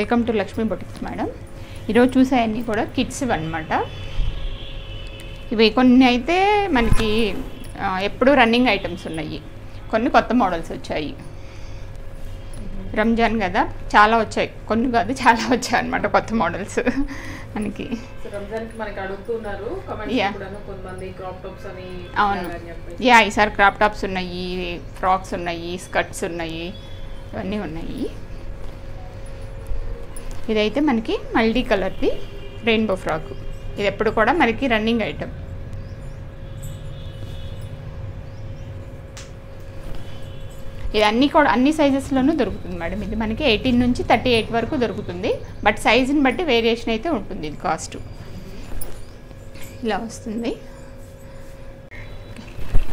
Welcome to Lakshmi boutiques madam. ఈరోజు చూసాయన్నీ కూడా కిడ్స్ అనమాట ఇవి కొన్ని అయితే మనకి ఎప్పుడూ రన్నింగ్ ఐటమ్స్ ఉన్నాయి. కొన్ని కొత్త మోడల్స్ వచ్చాయి. రంజాన్ కదా చాలా వచ్చాయి. కొన్ని కాదు చాలా వచ్చాయి అనమాట కొత్త మోడల్స్ మనకి. అవును. యా ఈసారి క్రాప్ టాప్స్ ఉన్నాయి ఫ్రాక్స్ ఉన్నాయి స్కర్ట్స్ ఉన్నాయి ఇవన్నీ ఉన్నాయి. ఇదైతే మనకి మల్టీ కలర్ది రెయిన్బో ఫ్రాక్. ఇది ఎప్పుడు కూడా మనకి రన్నింగ్ ఐటమ్. ఇది అన్ని కూడా అన్ని సైజెస్లోనూ దొరుకుతుంది మేడం. ఇది మనకి ఎయిటీన్ నుంచి థర్టీ ఎయిట్ వరకు దొరుకుతుంది. బట్ సైజుని బట్టి వేరియేషన్ అయితే ఉంటుంది ఇది కాస్ట్. ఇలా వస్తుంది.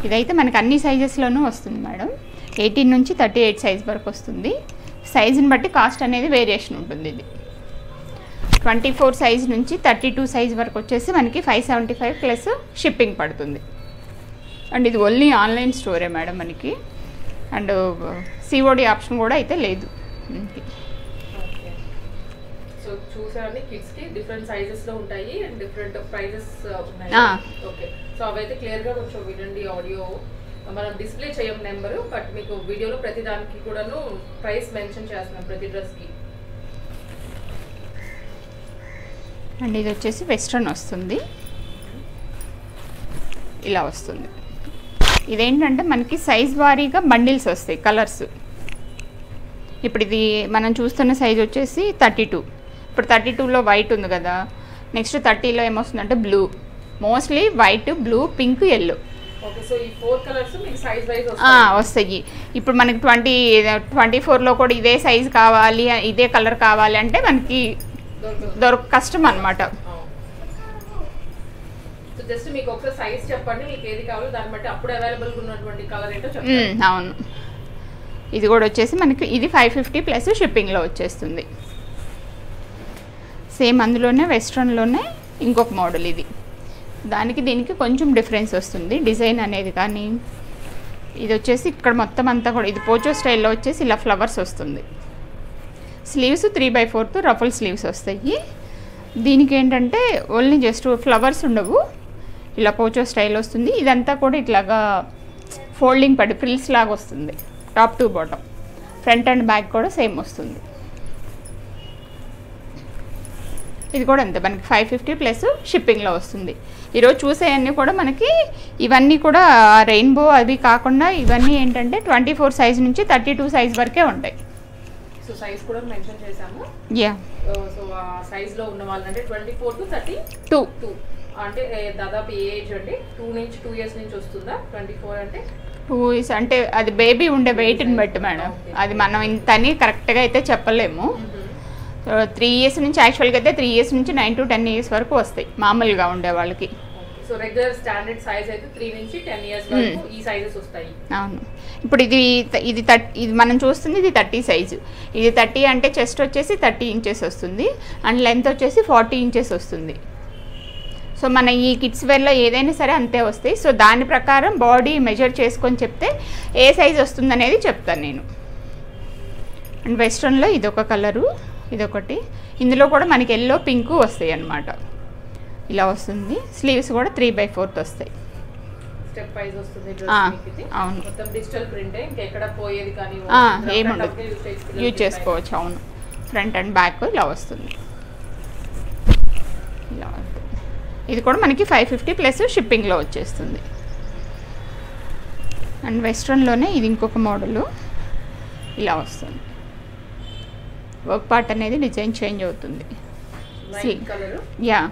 ఇదైతే మనకి అన్ని సైజెస్లోనూ వస్తుంది మేడం. ఎయిటీన్ నుంచి థర్టీ ఎయిట్ సైజ్ వరకు వస్తుంది. సైజుని బట్టి కాస్ట్ అనేది వేరియేషన్ ఉంటుంది ఇది. ట్వంటీ ఫోర్ సైజ్ నుంచి థర్టీ టూ సైజ్ వరకు వచ్చేసి మనకి five seventy five plus shipping పడుతుంది. అండ్ ఇది ఓన్లీ ఆన్లైన్ స్టోరే మేడం మనకి. అండ్ సిఓడి ఆప్షన్ కూడా అయితే లేదు సో చూసారని కిడ్స్కి డిఫరెంట్ సైజెస్లో ఉంటాయి అండ్ డిఫరెంట్ ప్రైజెస్ ఉన్నాయి. ఓకే సో అవైతే క్లియర్గా కొంచెం వినండి ఆడియో. మనం డిస్ప్లే చేయం నెంబర్ బట్ మీకు వీడియోలో ప్రతి దానికి కూడాను ప్రైస్ మెన్షన్ చేస్తున్నాం ప్రతి డ్రెస్కి అండ్ ఇది వచ్చేసి వెస్ట్రన్ వస్తుంది. ఇలా వస్తుంది. ఇదేంటంటే మనకి సైజ్ వారీగా బండిల్స్ వస్తాయి కలర్స్. ఇప్పుడు ఇది మనం చూస్తున్న సైజ్ వచ్చేసి థర్టీ టూ. ఇప్పుడు థర్టీ టూలో వైట్ ఉంది కదా నెక్స్ట్ థర్టీలో ఏమొస్తుందంటే blue. Mostly white blue pink yellow వస్తాయి. ఇప్పుడు మనకి ట్వంటీ ట్వంటీ ఫోర్లో కూడా ఇదే సైజ్ కావాలి ఇదే కలర్ కావాలి అంటే మనకి దొరక కష్టం అనమాట జస్ట్ మీకు సైజ్ చెప్పండి మీకు ఏది కావాలో దాన్ని బట్టి అప్పుడు అవైలబుల్ ఉన్నటువంటి కలర్ ఏంటో చెప్పండి మ్మ్, అవును. ఇది కూడా వచ్చేసి మనకి ఇది ఫైవ్ ఫిఫ్టీ ప్లస్ షిప్పింగ్లో వచ్చేస్తుంది. సేమ్ అందులోనే వెస్ట్రన్లోనే ఇంకొక మోడల్ ఇది. దానికి దీనికి కొంచెం డిఫరెన్స్ వస్తుంది. డిజైన్ అనేది కానీ ఇది వచ్చేసి ఇక్కడ మొత్తం అంతా కూడా ఇది పోచో స్టైల్లో వచ్చేసి ఇలా ఫ్లవర్స్ వస్తుంది. Sleeves three by fourth ruffle sleeves వస్తాయి. దీనికి ఏంటంటే ఓన్లీ జస్ట్ ఫ్లవర్స్ ఉండవు. ఇలా పోచో స్టైల్ వస్తుంది. ఇదంతా కూడా ఇట్లాగా ఫోల్డింగ్ పడి ఫ్రిల్స్ లాగా వస్తుంది. Top to bottom. Front and back కూడా సేమ్ వస్తుంది. ఇది కూడా అంతే. మనకి ఫైవ్ ఫిఫ్టీ ప్లస్ షిప్పింగ్లో వస్తుంది. ఈరోజు చూసేవన్నీ కూడా మనకి ఇవన్నీ కూడా రెయిన్బో అవి కాకుండా ఇవన్నీ ఏంటంటే ట్వంటీ ఫోర్ సైజ్ నుంచి థర్టీ టూ సైజ్ వరకే ఉంటాయి. సో సైజ్ కూడా మెన్షన్ చేశాము. యా సో ఆ సైజ్లో ఉన్న వాళ్ళంటే twenty four to thirty two two అంటే దాదాపు ఏ ఏజ్ అండి? టూ నుంచి టూ ఇయర్స్ నుంచి వస్తుందా? ట్వంటీ ఫోర్ అంటే? టూ ఇస్ అంటే అది బేబీ ఉండే వెయిట్ని బట్టి మేడం. అది మనం ఇంతని కరెక్ట్గా అయితే చెప్పలేము. త్రీ ఇయర్స్ నుంచి యాక్చువల్గా అయితే త్రీ ఇయర్స్ నుంచి నైన్ టు టెన్ ఇయర్స్ వరకు వస్తాయి మామూలుగా ఉండే వాళ్ళకి. సో రెగ్యులర్ స్టాండర్డ్ సైజ్ అయితే త్రీ నుంచి టెన్ ఇయర్స్ వరకు ఈ సైజెస్ వస్తాయి. అవును. ఇప్పుడు ఇది ఇది థర్టీ ఇది మనం చూస్తుంది ఇది థర్టీ సైజు ఇది థర్టీ అంటే చెస్ట్ వచ్చేసి థర్టీ ఇంచెస్ వస్తుంది. అండ్ లెంత్ వచ్చేసి ఫార్టీ ఇంచెస్ వస్తుంది. సో మన ఈ కిడ్స్ వేర్లో ఏదైనా సరే అంతే వస్తాయి. సో దాని ప్రకారం బాడీ మెజర్ చేసుకొని చెప్తే ఏ సైజ్ వస్తుంది అనేది చెప్తాను నేను. అండ్ వెస్ట్రన్లో ఇదొక కలరు ఇదొకటి. ఇందులో కూడా మనకి ఎల్లో పింక్ వస్తాయి అన్నమాట. ఇలా వస్తుంది. స్లీవ్స్ కూడా త్రీ బై ఫోర్త్ వస్తాయి. స్టెప్ వైజ్ వస్తుంది. అవును. మొత్తం డిజిటల్ ప్రింటే ఇంకెక్కడ పోయేది కానీ ఆ, రఫ్ ఏముండదు. యూజ్ చేసుకోవచ్చు. అవును. ఫ్రంట్ అండ్ బ్యాక్ ఇలా వస్తుంది. ఇలా. ఇది కూడా మనకి ఫైవ్ ఫిఫ్టీ ప్లస్ షిప్పింగ్లో వచ్చేస్తుంది. అండ్ వెస్ట్రన్లోనే ఇది ఇంకొక మోడలు ఇలా వస్తుంది. వర్క్ పార్ట్ అనేది డిజైన్ చేంజ్ అవుతుంది. యా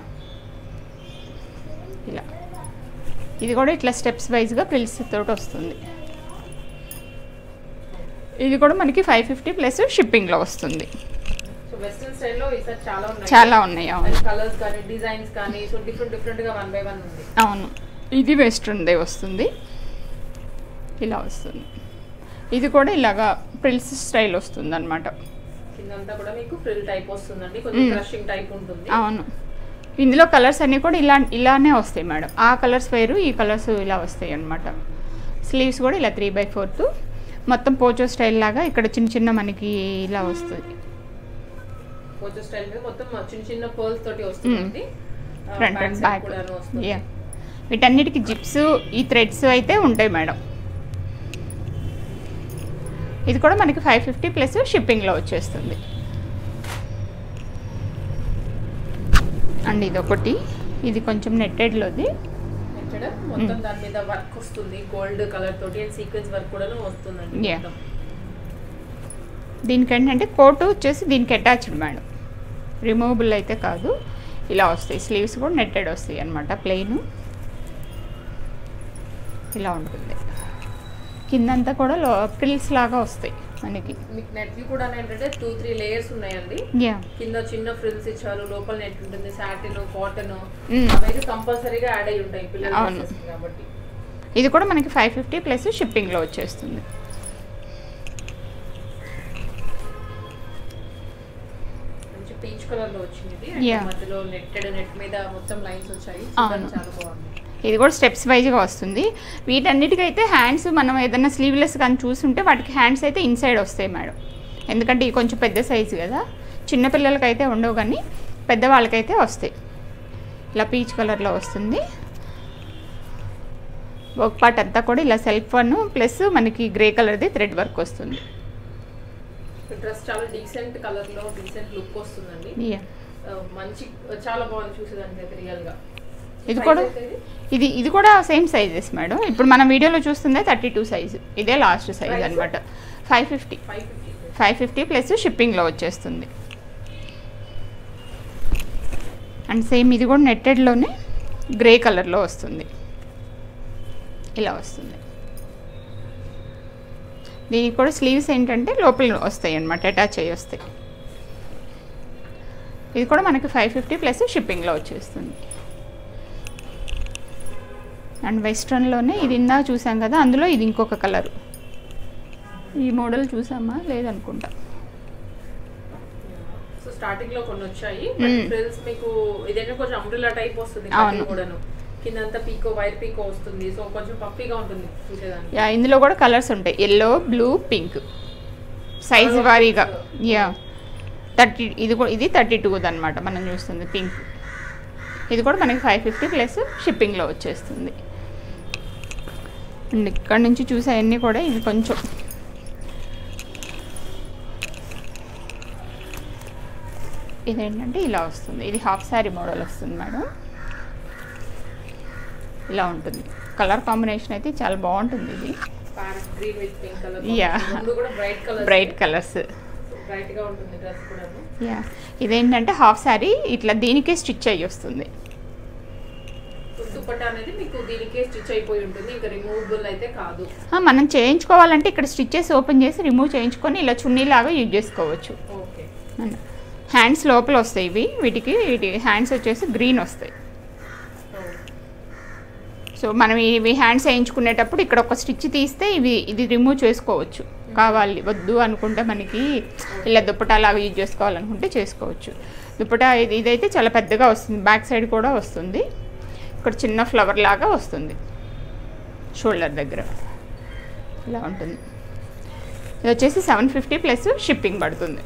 ఇలా. ఇది కూడా ఇట్లా స్టెప్స్ వైజ్గా ప్రిల్స్ తోటి వస్తుంది. ఇది కూడా మనకి ఫైవ్ ఫిఫ్టీ ప్లస్ షిప్పింగ్లో వస్తుంది. సో వెస్టర్న్ స్టైల్లో ఈసారి చాలా ఉన్నాయి. చాలా ఉన్నాయి అవును. కలర్స్ కానీ డిజైన్స్ కానీ సో డిఫరెంట్ డిఫరెంట్గా వన్ బై వన్ ఉంది. అవును. ఇది వెస్ట్రన్దే వస్తుంది. ఇలా వస్తుంది. ఇది కూడా ఇలాగా ప్రిల్స్ స్టైల్ వస్తుంది అనమాట కిందంతా కూడా మీకు ఫ్రిల్ టైప్ వస్తుందండి. కొంచెం. క్రషింగ్ టైప్ ఉంటుంది. అవును. ఇందులో కలర్స్ అన్నీ కూడా ఇలా ఇలానే వస్తాయి మేడం. ఆ కలర్స్ వేరు ఈ కలర్స్ ఇలా వస్తాయి అనమాట స్లీవ్స్ కూడా ఇలా త్రీ బై ఫోర్త్ మొత్తం పోచో స్టైల్ లాగా ఇక్కడ చిన్న చిన్న మనకి ఇలా వస్తుంది పోచో స్టైల్ మీద మొత్తం చిన్న చిన్న పర్ల్స్ తోటి వస్తుంది ఫ్రంట్ అండ్ బ్యాక్ యా వీటన్నిటికి జిప్స్ ఈ థ్రెడ్స్ అయితే ఉంటాయి మేడం. ఇది కూడా మనకి ఫైవ్ ఫిఫ్టీ ప్లస్ షిప్పింగ్లో వచ్చేస్తుంది. అండ్ ఇది ఒకటి ఇది కొంచెం నెట్టెడ్లోది. మొత్తం దాని మీద వర్క్ వస్తుంది. గోల్డ్ కలర్ తోటి అండ్ సీక్వెన్స్ వర్క్ కూడా వస్తుందండి. దీనికి ఏంటంటే కోటు వచ్చేసి దీనికి అటాచ్డ్ మేడం. రిమూవబుల్ అయితే కాదు. ఇలా వస్తాయి. స్లీవ్స్ కూడా నెట్టెడ్ వస్తాయి అనమాట ప్లెయిన్. ఇలా ఉంటుంది. కిందంతా కూడా లో ప్రిల్స్ లాగా వస్తాయి. మనకి మీకు నెట్లు కూడా ఏంటంటే టూ త్రీ లేయర్స్ ఉన్నాయండి. కింద చిన్న ఫ్రిల్స్ ఇచ్చారు లోపల నెట్ ఉంటుంది సాటిన్ కాటన్ Mm. అవైతే కంపల్సరీగా యాడ్ అయి ఉంటాయి పిల్లల కాబట్టి. ఇది కూడా మనకి ఫైవ్ ఫిఫ్టీ ప్లస్ షిప్పింగ్లో వచ్చేస్తుంది. మంచి పీచ్ కలర్లో వచ్చింది మధ్యలో నెట్టెడ్ నెట్ మీద మొత్తం లైన్స్ వచ్చాయి. చాలా బాగుంది. ఇది కూడా స్టెప్స్ వైజ్గా వస్తుంది. వీటన్నిటికైతే హ్యాండ్స్ మనం ఏదైనా స్లీవ్లెస్ కానీ చూస్తుంటే వాటికి హ్యాండ్స్ అయితే ఇన్సైడ్ వస్తాయి మేడం. ఎందుకంటే ఇది కొంచెం పెద్ద సైజు కదా. చిన్నపిల్లలకైతే ఉండవు కానీ పెద్దవాళ్ళకైతే వస్తాయి. ఇలా పీచ్ కలర్లో వస్తుంది. ఒక పార్ట్ అంతా కూడా ఇలా సెల్ఫ్ వన్ ప్లస్ మనకి గ్రే కలర్ది థ్రెడ్ వర్క్ వస్తుంది. డ్రెస్ చాలా డీసెంట్ కలర్లో డీసెంట్ లుక్ వస్తుందండి. ఆ, మంచి చాలా బాగుంది చూసేదానికి అయితే రియల్గా. ఇది కూడా ఇది? ఇది కూడా సేమ్ సైజెస్ మేడం ఇప్పుడు మనం వీడియోలో చూస్తుందే థర్టీ టూ సైజు ఇదే లాస్ట్ సైజ్? అనమాట five fifty 550 five fifty plus షిప్పింగ్లో వచ్చేస్తుంది. అండ్ సేమ్ ఇది కూడా నెట్టెడ్లోనే గ్రే కలర్లో వస్తుంది. ఇలా వస్తుంది. దీనికి కూడా స్లీవ్స్ ఏంటంటే లోపల వస్తాయి అన్నమాట అటాచ్ అయ్యి వస్తాయి. ఇది కూడా మనకి ఫైవ్ ఫిఫ్టీ ప్లస్ షిప్పింగ్లో వచ్చేస్తుంది. అండ్ వెస్ట్రన్లోనే ఇది ఇందా చూసాం కదా అందులో ఇది ఇంకొక కలరు. ఈ మోడల్ చూసామా? లేదనుకుంటా. సో స్టార్టింగ్లో కొన్ని వచ్చాయి. ఫ్రిల్స్ మీకు కొంచెం టైప్ వస్తుంది కూడాను. కిందంతా పీకో వైర్ పీకో వస్తుంది సో కొంచెం ఉంటుంది చూసేదానికి. యా ఇందులో కూడా కలర్స్ ఉంటాయి. Yellow blue pink. సైజ్ వారీగా. యా. థర్టీ ఇది కూడా ఇది థర్టీ టూ అనమాట మనం చూస్తుంది పింక్. ఇది కూడా మనకి ఫైవ్ ఫిఫ్టీ ప్లస్ షిప్పింగ్లో వచ్చేస్తుంది. ఇక్కడ నుంచి చూసే అన్నీ కూడా ఇది కొంచెం. ఇదేంటంటే ఇలా వస్తుంది. ఇది హాఫ్ శారీ మోడల్ వస్తుంది మేడం. ఇలా ఉంటుంది. కలర్ కాంబినేషన్ అయితే చాలా బాగుంటుంది ఇది. కూడా bright colour bright colours yeah ఇదేంటంటే హాఫ్ శారీ ఇట్లా దీనికే స్టిచ్ అయ్యి వస్తుంది. దుప్పట అనేది మీకు దీనికే స్టిచ్ అయిపోయి ఉంటుంది. ఇంకా రిమూవబుల్ అయితే కాదు. ఆ, మనం చేయించుకోవాలంటే ఇక్కడ స్టిచ్చెస్ ఓపెన్ చేసి రిమూవ్ చేయించుకొని ఇలా చున్నీలాగా యూజ్ చేసుకోవచ్చు. ఓకే. హ్యాండ్స్ లోపల వస్తాయి ఇవి. వీటికి వీటి హ్యాండ్స్ వచ్చేసి గ్రీన్ వస్తాయి. సో మనం ఇవి హ్యాండ్స్ వేయించుకునేటప్పుడు ఇక్కడ ఒక స్టిచ్ తీస్తే ఇవి ఇది రిమూవ్ చేసుకోవచ్చు. కావాలి వద్దు అనుకుంటే మనకి ఇలా దుప్పటా లాగా యూజ్ చేసుకోవాలనుకుంటే చేసుకోవచ్చు. దుప్పటా ఇది ఇదైతే చాలా పెద్దగా వస్తుంది. బ్యాక్ సైడ్ కూడా వస్తుంది. ఇక్కడ చిన్న ఫ్లవర్ లాగా వస్తుంది. షోల్డర్ దగ్గర. ఇలా ఉంటుంది. ఇది వచ్చేసి సెవెన్ ఫిఫ్టీ ప్లస్ షిప్పింగ్ పడుతుంది.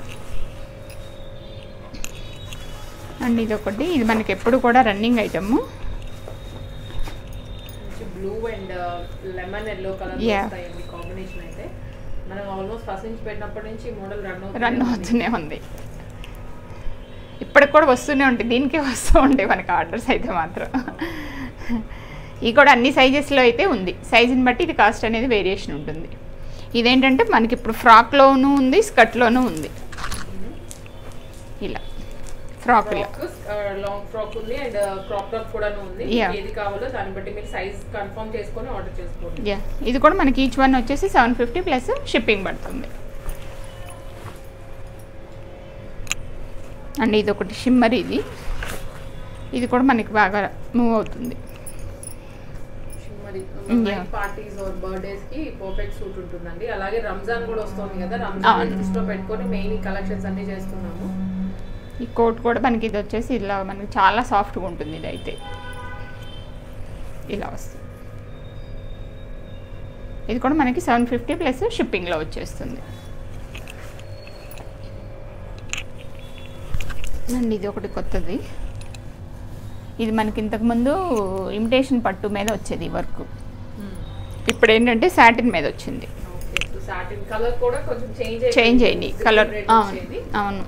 అండ్ ఇది ఒకటి. ఇది మనకి ఎప్పుడు కూడా running item. Blue and lemon yellow colour combination అయితే. మనం ఆల్మోస్ట్ ఫస్ట్ నుంచి పెట్టినప్పటి నుంచి మోడల్ రన్ రన్ అవుతూనే ఉంది. ఇప్పటికి కూడా వస్తూనే ఉంటాయి దీనికే వస్తూ ఉంటాయి మనకి ఆర్డర్స్ అయితే మాత్రం. ఇది కూడా అన్ని సైజెస్లో అయితే ఉంది. సైజుని బట్టి ఇది కాస్ట్ అనేది వేరియేషన్ ఉంటుంది. ఇదేంటంటే మనకి ఇప్పుడు ఫ్రాక్లోనూ ఉంది స్కర్ట్లోనూ ఉంది. ఇలా. ఫ్రాక్లో. ఫ్రాక్ లాంగ్ ఫ్రాక్ ఉంది అండ్ క్రాప్ టాప్ కూడా ఉంది. Yeah. ఏది కావాలో దాన్ని బట్టి మీరు సైజ్ కన్ఫర్మ్ చేసుకొని ఆర్డర్ చేసుకోండి. యా ఇది కూడా మనకి ఈచ్ వన్ వచ్చేసి సెవెన్ ఫిఫ్టీ ప్లస్ షిప్పింగ్ పడుతుంది. అండ్ ఇది ఒకటి షిమ్మర్ ఇది. ఇది కూడా మనకి బాగా మూవ్ అవుతుంది. మరి Yeah. పార్టీస్ ఆర్ బర్త్డేస్కి పర్ఫెక్ట్ సూట్ ఉంటుందండి. అలాగే రంజాన్ కూడా వస్తుంది కదా. రంజాన్ అవును. దృష్టిలో పెట్టుకొని మెయిన్ కలెక్షన్స్ అన్ని చేస్తున్నాము. ఈ కోట్ కూడా మనకి ఇది వచ్చేసి ఇలా మనకి చాలా సాఫ్ట్గా ఉంటుంది ఇది అయితే ఇలా వస్తుంది. ఇది కూడా మనకి సెవెన్ ఫిఫ్టీ ప్లస్ షిప్పింగ్లో వచ్చేస్తుంది. అండి ఇది ఒకటి కొత్తది. ఇది మనకి ఇంతకుముందు ఇమిటేషన్ పట్టు మీద వచ్చేది ఈ వర్క్. ఇప్పుడు ఏంటంటే సాటిన్ మీద వచ్చింది. చేంజ్ అయింది. కలర్ అవును అవును.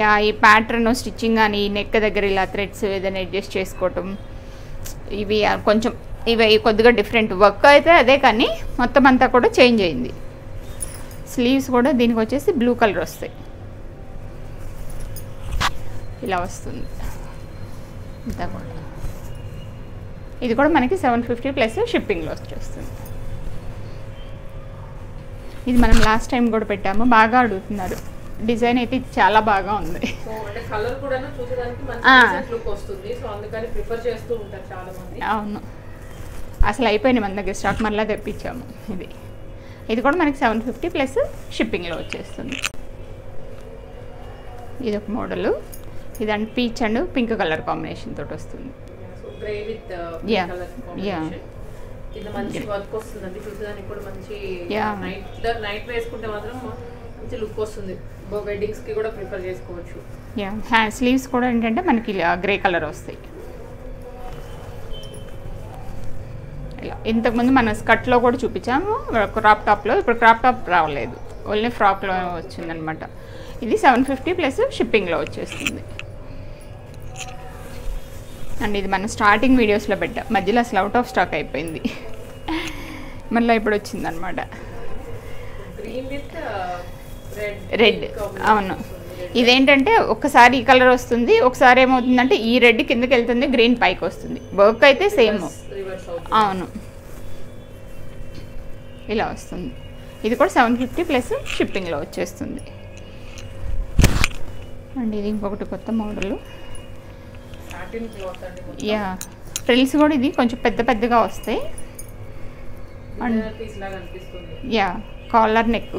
యా ఈ ప్యాటర్న్ స్టిచ్చింగ్ కానీ నెక్ దగ్గర ఇలా థ్రెడ్స్ ఏదైనా అడ్జస్ట్ చేసుకోవటం ఇవి కొంచెం ఇవి కొద్దిగా డిఫరెంట్ వర్క్ అయితే అదే కానీ మొత్తం అంతా కూడా చేంజ్ అయింది. స్లీవ్స్ కూడా దీనికి వచ్చేసి బ్లూ కలర్ వస్తాయి. ఇలా వస్తుంది. ఇంతా కూడా ఇది కూడా మనకి సెవెన్ ఫిఫ్టీ ప్లస్ షిప్పింగ్లో వచ్చేస్తుంది. ఇది మనం లాస్ట్ టైం కూడా పెట్టాము. బాగా అడుగుతున్నారు. డిజైన్ అయితే చాలా బాగా ఉంది. అవును. అసలు అయిపోయింది మన దగ్గర స్టాక్ మళ్ళీ తెప్పించాము. ఇది. ఇది కూడా మనకి సెవెన్ ఫిఫ్టీ ప్లస్ షిప్పింగ్లో వచ్చేస్తుంది. ఇది ఒక మోడలు. ఇది and peach and pink colour combination తోటి వస్తుంది. So grey with Yeah. Colour Yeah. Combination కింద మంచి వర్క్ వస్తుందండి. చూసేదానికి కూడా మంచి Yeah. నైట్ నైట్ వేసుకుంటే మాత్రం మంచి లుక్ వస్తుంది. వెడ్డింగ్స్కి కూడా ప్రిఫర్ చేసుకోవచ్చు. యా హ్యాండ్ స్లీవ్స్ కూడా ఏంటంటే మనకి గ్రే కలర్ వస్తాయి. ఇంతకుముందు మన స్కర్ట్లో కూడా చూపించాము క్రాప్ టాప్లో ఇప్పుడు క్రాప్ టాప్ రావలేదు ఓన్లీ ఫ్రాక్లో వచ్చిందనమాట. ఇది సెవెన్ ఫిఫ్టీ ప్లస్ షిప్పింగ్లో వచ్చేస్తుంది. అండ్ ఇది మనం స్టార్టింగ్ వీడియోస్లో పెట్టాం. మధ్యలో అసలు అవుట్ ఆఫ్ స్టాక్ అయిపోయింది. మళ్ళీ ఇప్పుడు వచ్చిందనమాట. రెడ్ రెడ్ అవును. ఇదేంటంటే ఒకసారి ఈ కలర్ వస్తుంది ఒకసారి ఏమవుతుందంటే ఈ రెడ్ కిందకి వెళ్తుంది గ్రీన్ పైకి వస్తుంది. వర్క్ అయితే సేమ్ అవును. ఇలా వస్తుంది. ఇది కూడా సెవెన్ ఫిఫ్టీ ప్లస్ షిప్పింగ్లో వచ్చేస్తుంది. అండ్ ఇది ఇంకొకటి కొత్త మోడల్. అండి యా ఫ్రిల్స్ కూడా ఇది కొంచెం పెద్ద పెద్దగా వస్తాయి. అనిపిస్తుంది. యా కాలర్ నెక్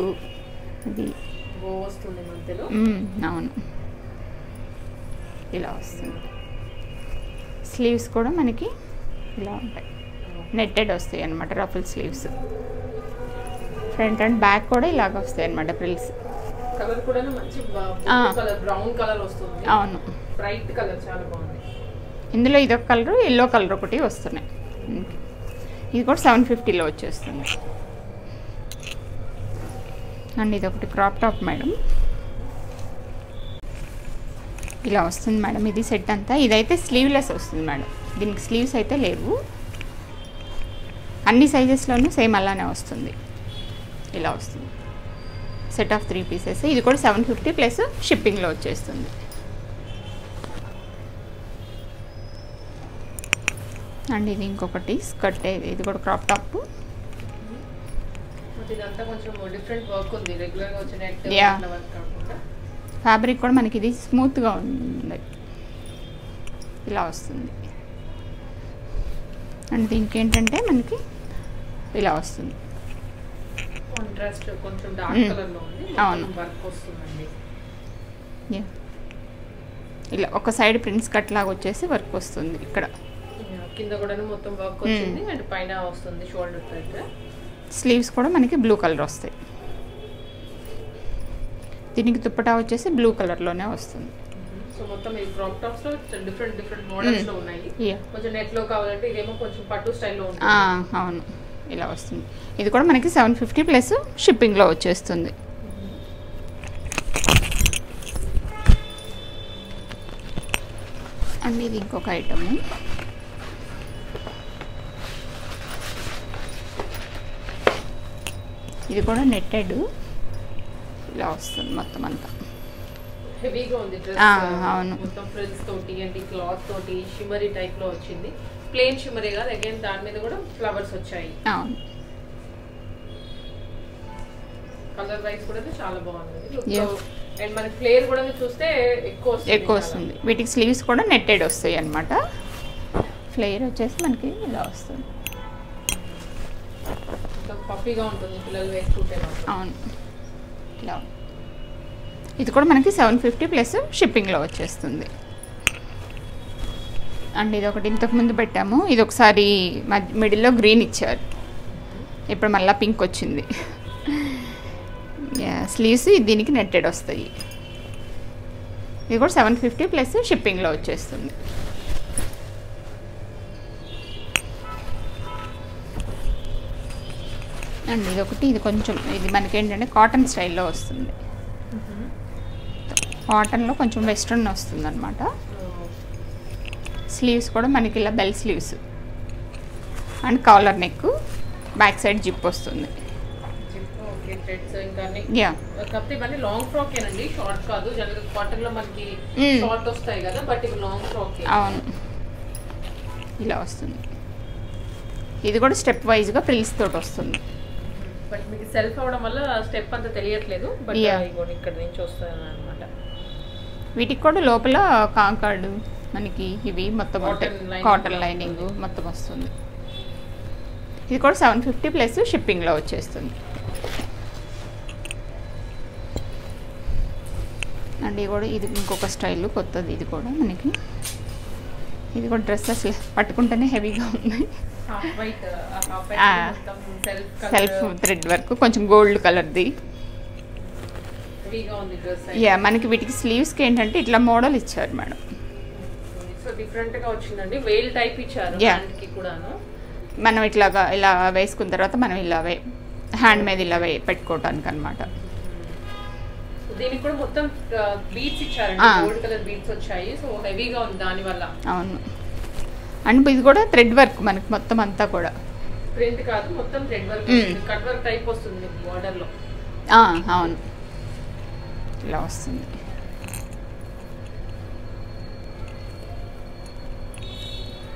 ఇది. అవును. ఇలా వస్తుంది. స్లీవ్స్ కూడా మనకి ఇలా ఉంటాయి. నెట్టెడ్ వస్తాయి అనమాట ruffle sleeves front and back కూడా ఇలాగ వస్తాయి అనమాట ప్రిల్స్. అవును. ఇందులో ఇదొక కలర్ ఎల్లో కలర్ ఒకటి వస్తున్నాయి. ఇది కూడా సెవెన్ ఫిఫ్టీలో వచ్చేస్తుంది. అండ్ ఇది ఒకటి క్రాప్ టాప్ మేడం. ఇలా వస్తుంది మేడం. ఇది సెట్ అంతా. ఇదైతే స్లీవ్లెస్ వస్తుంది మేడం. దీనికి స్లీవ్స్ అయితే లేవు. అన్ని సైజెస్లోనూ సేమ్ అలానే వస్తుంది. ఇలా వస్తుంది. సెట్ ఆఫ్ త్రీ పీసెస్ ఇది కూడా సెవెన్ ఫిఫ్టీ ప్లస్ షిప్పింగ్లో వచ్చేస్తుంది. అండ్ ఇది ఇంకొకటి స్కర్ట్ ఇది కూడా క్రాప్ టాప్ ఫ్యాబ్రిక్ కూడా మనకి ఇది స్మూత్గా ఉంది. ఇలా వస్తుంది. అండ్ దీనికి ఏంటంటే మనకి ఇలా వస్తుంది. కాంట్రాస్ట్ కొంచెం డార్క్ Mm. కలర్లో ఉంది అవును. వర్క్ వస్తుందండి. ఇలా ఒక సైడ్ ప్రిన్స్ కట్ లాగా వచ్చేసి వర్క్ వస్తుంది ఇక్కడ కింద కూడా మొత్తం వర్క్ వచ్చింది అండ్ పైన వస్తుంది షోల్డర్ దగ్గర స్లీవ్స్ కూడా మనకి బ్లూ కలర్ వస్తాయి దీనికి దుప్పటా వచ్చేసి బ్లూ కలర్లోనే వస్తుంది సో మొత్తం ఈ క్రాప్ టాప్స్లో డిఫరెంట్ డిఫరెంట్ మోడల్స్. లో ఉన్నాయి. కొంచెం నెట్లో కావాలంటే ఇదేమో కొంచెం పట్టు స్టైల్లో ఉంటుంది అవును ఇలా వస్తుంది. ఇది కూడా మనకి సెవెన్ ఫిఫ్టీ ప్లస్ షిప్పింగ్లో వచ్చేస్తుంది. అండ్ ఇది ఇంకొక ఐటమ్ ఇది కూడా నెట్టెడ్ ఇలా వస్తుంది మొత్తం అంతా. హెవీగా ఉంది అవును. మొత్తం ఫ్రిల్స్ తోటి అండ్ క్లాత్ తోటి షిమరీ టైప్లో వచ్చింది. ప్లేన్ షిమరీ కాదు అగైన్ దాని మీద కూడా ఫ్లవర్స్ వచ్చాయి. అవును. కలర్ వైజ్ కూడా చాలా బాగుంది. అండ్ మన ఫ్లేర్ కూడా చూస్తే ఎక్కువ ఎక్కువ. వస్తుంది. వీటికి స్లీవ్స్ కూడా నెట్టెడ్ వస్తాయి అన్నమాట. ఫ్లేయర్ వచ్చేసి మనకి ఇలా వస్తుంది. పఫీగా ఉంటుంది పిల్లలు వేసుకుంటే అవును. ఇలా ఇది కూడా మనకి సెవెన్ ఫిఫ్టీ ప్లస్ షిప్పింగ్లో వచ్చేస్తుంది. అండ్ ఇది ఒకటి ఇంతకుముందు పెట్టాము. ఇది ఒకసారి మిడిల్లో గ్రీన్ ఇచ్చారు. ఇప్పుడు మళ్ళీ పింక్ వచ్చింది. స్లీవ్స్ దీనికి నెట్టెడ్ వస్తాయి. ఇది కూడా సెవెన్ ఫిఫ్టీ ప్లస్ షిప్పింగ్లో వచ్చేస్తుంది. అండ్ ఇది ఒకటి ఇది కొంచెం ఇది మనకి ఏంటంటే కాటన్ స్టైల్లో వస్తుంది. కాటన్లో కొంచెం వెస్ట్రన్ వస్తుంది అనమాట స్లీవ్స్ కూడా మనకి ఇలా bell sleeves and collar neck back side zip వస్తుంది. ఓకే థ్రెడ్స్ ఇంకా అన్ని. యా కాకపోతే ఇవన్నీ లాంగ్ ఫ్రాక్ ఏనండి షార్ట్ కాదు. జనరల్ కాటన్లో మనకి Mm. షార్ట్ వస్తాయి కదా బట్ ఇవి లాంగ్ ఫ్రాక్ అవును. ఇలా వస్తుంది. ఇది కూడా స్టెప్ వైజ్గా ప్రిల్స్ తోటి వస్తుంది. బట్ మీకు సెల్ఫ్ అవడం వల్ల స్టెప్ అంతా తెలియట్లేదు బట్ ఇక్కడ నుంచి అనమాట వీటికి కూడా లోపల కాంకార్డు మనకి ఇవి మొత్తం కాటన్ లైనింగ్. మొత్తం వస్తుంది. ఇది కూడా సెవెన్ ఫిఫ్టీ ప్లస్ షిప్పింగ్లో వచ్చేస్తుంది. అండ్ ఇది కూడా ఇది ఇంకొక స్టైల్ కొత్తది ఇది కూడా మనకి. ఇది కూడా డ్రెస్ అసలు పట్టుకుంటేనే హెవీగా మొత్తం సెల్ఫ్ థ్రెడ్ వర్క్ కొంచెం గోల్డ్ కలర్ది యా మనకి వీటికి స్లీవ్స్కి ఏంటంటే ఇట్లా మోడల్ ఇచ్చారు మేడం. సో డిఫరెంట్గా వచ్చిందండి. వేల్ టైప్ ఇచ్చారు. హ్యాండ్కి కూడాను. మనం ఇట్లాగా ఇలా వేసుకున్న తర్వాత మనం ఇలా హ్యాండ్ మీద ఇలా పెట్టుకోవటానికి అనమాట దీనికి కూడా మొత్తం బీట్స్ ఇచ్చారండి. గోల్డ్ కలర్ బీట్స్ వచ్చాయి. సో హెవీగా ఉంది దాని వల్ల అవును. అండ్ ఇది కూడా థ్రెడ్ వర్క్ మనకి మొత్తం అంతా కూడా. ప్రింట్ కాదు మొత్తం thread work cut work type వస్తుంది బార్డర్లో. అవును. ఇలా వస్తుంది.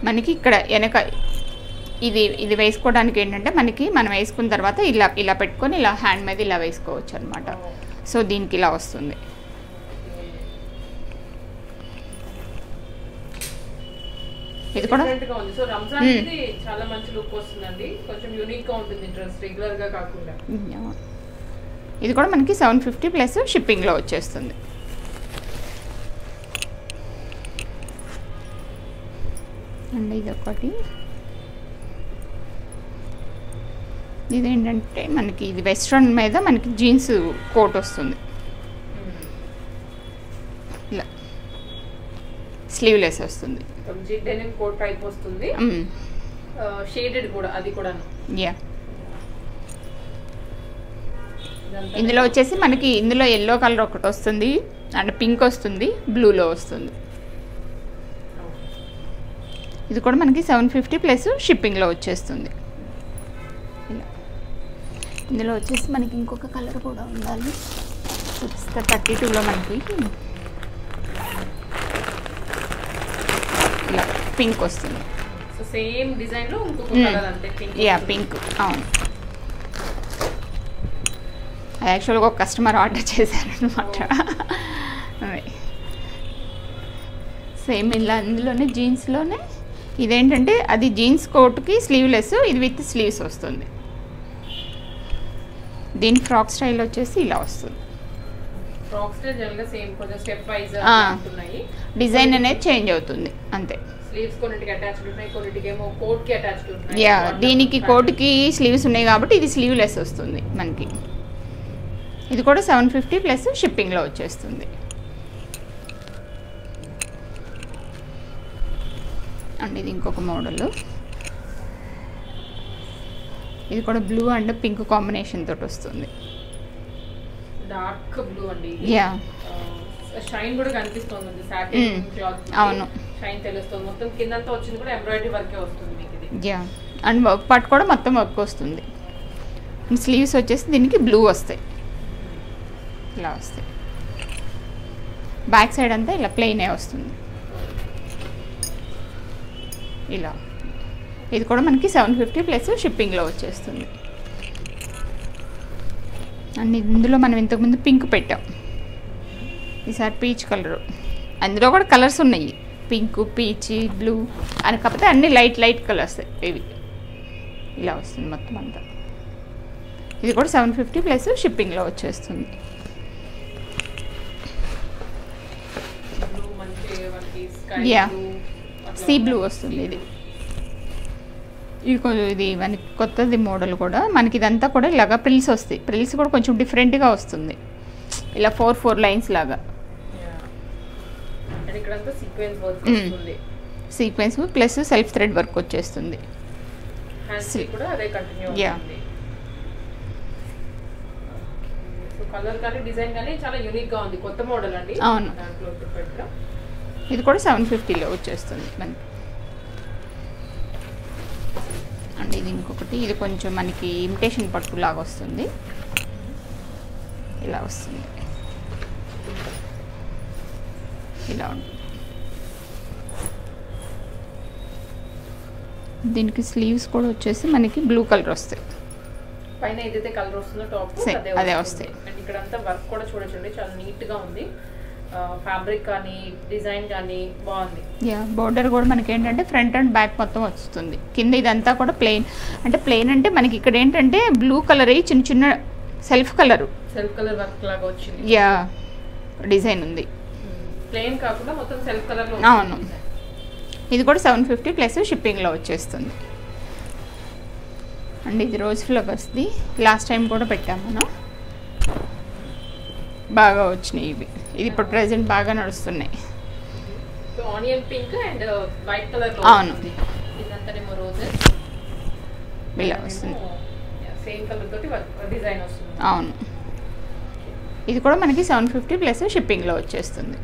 మనకి ఇక్కడ వెనక ఇది ఇది వేసుకోవడానికి ఏంటంటే మనకి మనం వేసుకున్న తర్వాత ఇలా ఇలా పెట్టుకొని ఇలా హ్యాండ్ మీద ఇలా వేసుకోవచ్చు అనమాట సో దీనికి ఇలా వస్తుంది. ఇది కూడా? So Ramzan Mm. ఇది చాలా మంచి లుక్ వస్తుందండి. కొంచెం యూనిక్గా ఉంటుంది డ్రెస్ రెగ్యులర్గా కాకుండా. ఇది కూడా మనకి సెవెన్ ఫిఫ్టీ ప్లస్ షిప్పింగ్లో వచ్చేస్తుంది. అండ్ ఇది ఒకటి ఇదేంటంటే మనకి ఇది వెస్ట్రన్ మీద మనకి జీన్స్ కోట్ వస్తుంది. ఇలా. స్లీవ్లెస్ వస్తుంది. డెనిమ్ కోట్ టైప్ వస్తుంది. షేడెడ్ కూడా అది కూడా యా. ఇందులో వచ్చేసి మనకి ఇందులో ఎల్లో కలర్ ఒకటి వస్తుంది. అండ్ పింక్ వస్తుంది. బ్లూలో వస్తుంది. ఇది కూడా మనకి సెవెన్ ఫిఫ్టీ ప్లస్ షిప్పింగ్లో వచ్చేస్తుంది. ఇలా. ఇందులో వచ్చేసి మనకి ఇంకొక కలర్ కూడా ఉండాలి. చూపిస్తా థర్టీ టూలో మనకి. ఇలా పింక్ వస్తుంది. సో సేమ్ డిజైన్లో ఇంకొక. కలర్ అంతే పింక్ యా పింక్ అవును. అది యాక్చువల్గా ఒక కస్టమర్ ఆర్డర్ చేశారనమాట సేమ్ ఇలా అందులోనే జీన్స్లోనే ఇదేంటంటే అది జీన్స్ కోట్కి స్లీవ్లెస్ ఇది విత్ స్లీవ్స్ వస్తుంది. దీని ఫ్రాక్ స్టైల్ వచ్చేసి ఇలా వస్తుంది. డిజైన్ అనేది చేంజ్ అవుతుంది అంతే. యా దీనికి. కోట్కి స్లీవ్స్ ఉన్నాయి కాబట్టి ఇది స్లీవ్లెస్ వస్తుంది మనకి. ఇది కూడా సెవెన్ ఫిఫ్టీ ప్లస్ షిప్పింగ్లో వచ్చేస్తుంది. అండ్ ఇది ఇంకొక మోడల్. ఇది కూడా బ్లూ అండ్ పింక్ కాంబినేషన్ తోటి వస్తుంది. డార్క్ బ్లూ అండి. యా. షైన్ కూడా కనిపిస్తుంది సాటిన్. క్లాత్ అవును. షైన్ తెలుస్తుంది. మొత్తం కిందంతా వచ్చింది కూడా ఎంబ్రాయిడరీ వర్కే వస్తుంది మీకు ఇది. యా. అండ్ వర్క్ పార్ట్ కూడా మొత్తం వర్క్ వస్తుంది. స్లీవ్స్ వచ్చేసి దీనికి బ్లూ వస్తాయి. ఇలా వస్తాయి. బ్యాక్ సైడ్ అంతా ఇలా ప్లెయినే వస్తుంది. ఇలా. ఇది కూడా మనకి సెవెన్ ఫిఫ్టీ ప్లస్ షిప్పింగ్లో వచ్చేస్తుంది. అండ్ ఇందులో మనం ఇంతకుముందు పింక్ పెట్టాం. ఈసారి పీచ్ కలర్. అందులో కూడా కలర్స్ ఉన్నాయి. పింక్ పీచ్ బ్లూ అని కాకపోతే అన్ని లైట్ లైట్ కలర్స్ ఇవి. ఇలా వస్తుంది మొత్తం అంతా. ఇది కూడా సెవెన్ ఫిఫ్టీ ప్లస్ షిప్పింగ్లో వచ్చేస్తుంది. బ్లూ సీ బ్లూ వస్తుంది ఇది. ఇది కొంచెం ఇది మనకి కొత్తది మోడల్ కూడా. మనకి ఇదంతా కూడా ఇలాగా ప్రిల్స్ వస్తాయి. ప్రిల్స్ కూడా కొంచెం డిఫరెంట్గా వస్తుంది. ఇలా ఫోర్ ఫోర్ లైన్స్ లాగా. Sequence plus self thread work వచ్చేస్తుంది. సో కలర్ కానీ డిజైన్ కానీ చాలా యూనిక్గా ఉంది. కొత్త మోడల్ అండి. అవును. ఇది కూడా సెవెన్ ఫిఫ్టీలో వచ్చేస్తుంది మనకి. అండ్ ఇది ఇంకొకటి ఇది కొంచెం మనకి ఇమిటేషన్ పట్టు లాగా వస్తుంది. ఇలా వస్తుంది. ఇలా ఉంటుంది. దీనికి స్లీవ్స్ కూడా వచ్చేసి మనకి బ్లూ కలర్ వస్తాయి. పైన ఏదైతే కలర్ వస్తుందో టాప్ అదే వస్తాయి. అండ్ ఇక్కడ అంతా వర్క్ కూడా చూడొచ్చండి చాలా నీట్గా ఉంది. ఫ్యాబ్రిక్ కానీ డిజైన్ కానీ బాగుంది. యా బోర్డర్ కూడా మనకి ఏంటంటే ఫ్రంట్ అండ్ బ్యాక్ మొత్తం వస్తుంది. కింద ఇదంతా కూడా ప్లెయిన్ అంటే ప్లెయిన్ అంటే మనకి ఇక్కడ ఏంటంటే బ్లూ కలర్ అయ్యి చిన్న చిన్న self colour self colour work లాగా వచ్చింది. యా డిజైన్ ఉంది. ప్లెయిన్ కాకుండా మొత్తం సెల్ఫ్ కలర్లో అవును. ఇది కూడా సెవెన్ ఫిఫ్టీ ప్లస్ షిప్పింగ్లో వచ్చేస్తుంది. అండ్ ఇది రోజ్ ఫ్లవర్స్ది లాస్ట్ టైం కూడా పెట్టాము మనం బాగా వచ్చినాయి ఇవి. ఇది ఇప్పుడు ప్రజెంట్ బాగా నడుస్తున్నాయి. So onion pink and white కలర్లో అవును. ఇలా వస్తుంది. అవును. ఇది కూడా మనకి సెవెన్ ఫిఫ్టీ ప్లస్ షిప్పింగ్లో వచ్చేస్తుంది.